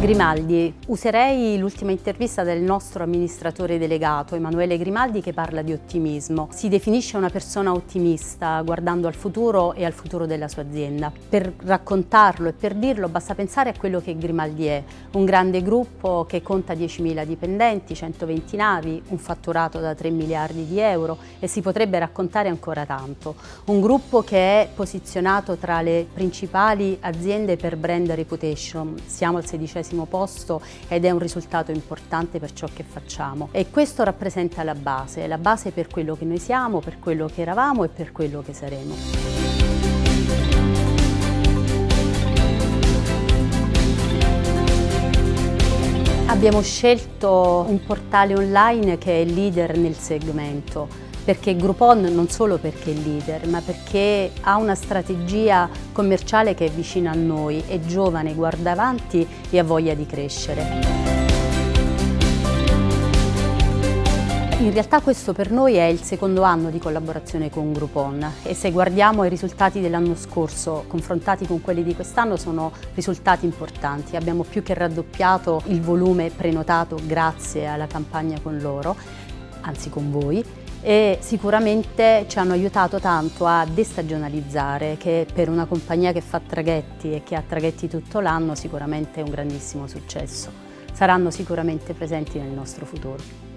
Grimaldi, userei l'ultima intervista del nostro amministratore delegato Emanuele Grimaldi che parla di ottimismo. Si definisce una persona ottimista guardando al futuro e al futuro della sua azienda. Per raccontarlo e per dirlo basta pensare a quello che Grimaldi è, un grande gruppo che conta 10.000 dipendenti, 120 navi, un fatturato da 3 miliardi di euro e si potrebbe raccontare ancora tanto. Un gruppo che è posizionato tra le principali aziende per brand reputation, siamo al sedicesimo decimo posto ed è un risultato importante per ciò che facciamo e questo rappresenta la base, la base per quello che noi siamo, per quello che eravamo e per quello che saremo. Abbiamo scelto un portale online che è leader nel segmento perché Groupon non solo perché è leader, ma perché ha una strategia commerciale che è vicina a noi, è giovane, guarda avanti e ha voglia di crescere. In realtà questo per noi è il secondo anno di collaborazione con Groupon e se guardiamo i risultati dell'anno scorso confrontati con quelli di quest'anno sono risultati importanti. Abbiamo più che raddoppiato il volume prenotato grazie alla campagna con loro, anzi con voi, e sicuramente ci hanno aiutato tanto a destagionalizzare che per una compagnia che fa traghetti e che ha traghetti tutto l'anno sicuramente è un grandissimo successo. Saranno sicuramente presenti nel nostro futuro.